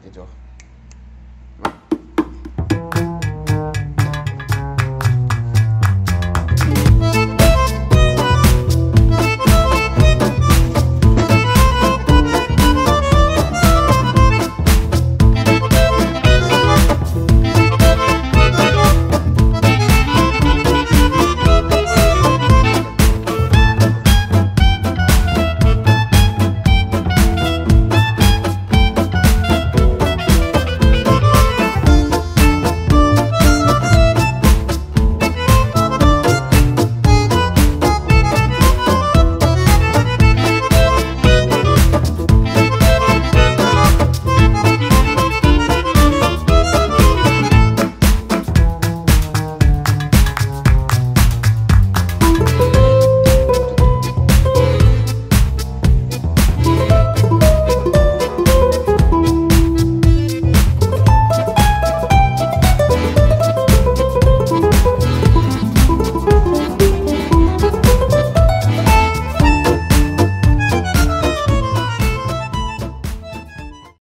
Creo que.